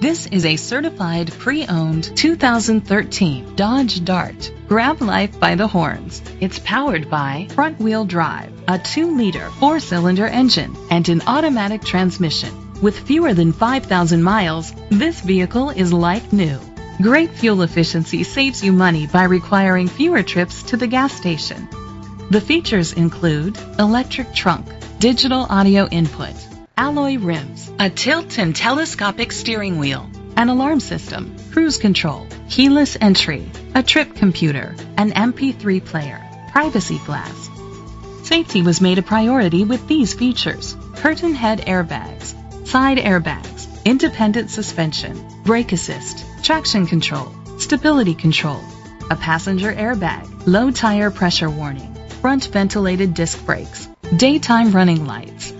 This is a certified pre-owned 2013 Dodge Dart. Grab life by the horns. It's powered by front-wheel drive, a 2-liter 4-cylinder engine, and an automatic transmission. With fewer than 5,000 miles, this vehicle is like new. Great fuel efficiency saves you money by requiring fewer trips to the gas station. The features include electric trunk, digital audio input, alloy rims, a tilt and telescopic steering wheel, an alarm system, cruise control, keyless entry, a trip computer, an MP3 player, privacy glass. Safety was made a priority with these features. Curtain head airbags, side airbags, independent suspension, brake assist, traction control, stability control, a passenger airbag, low tire pressure warning, front ventilated disc brakes, daytime running lights.